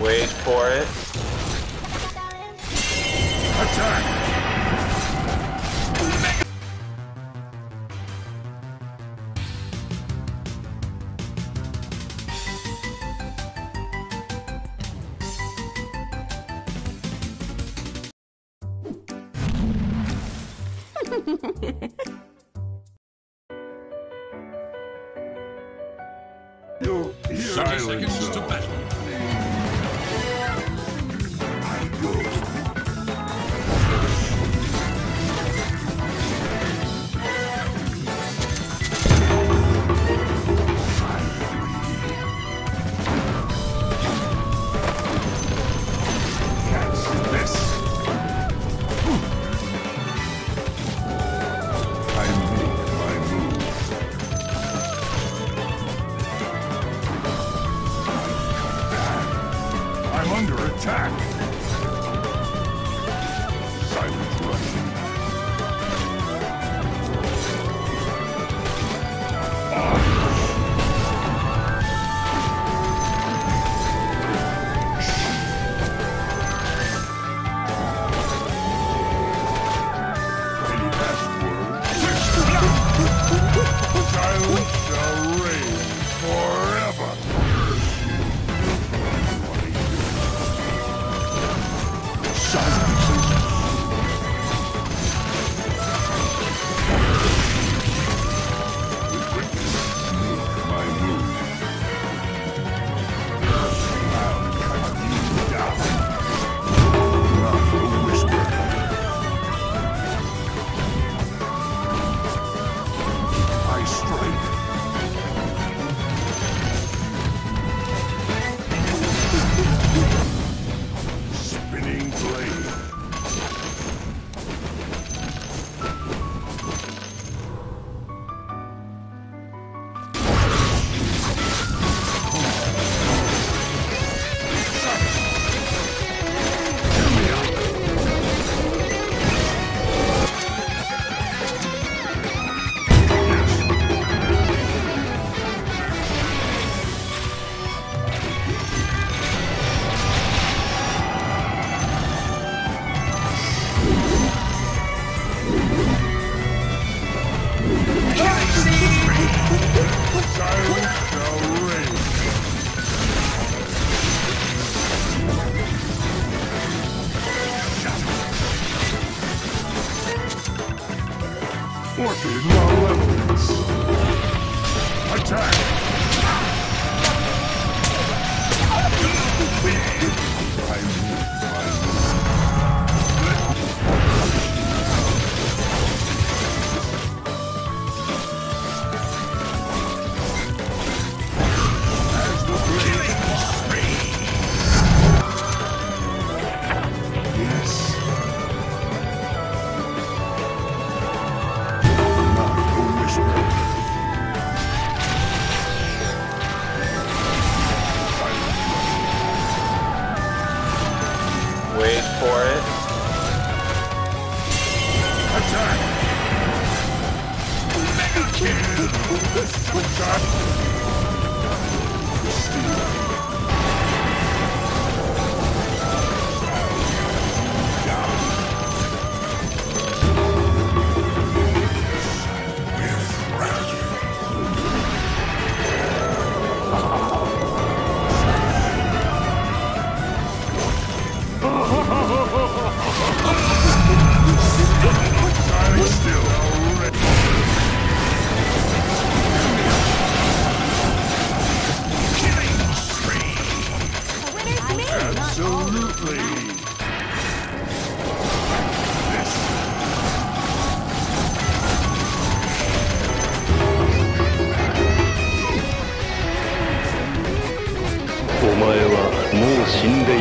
Wait for it. Attack! Your forever! Shot. Mega kill. Shot. 新的